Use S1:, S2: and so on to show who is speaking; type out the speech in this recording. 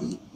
S1: E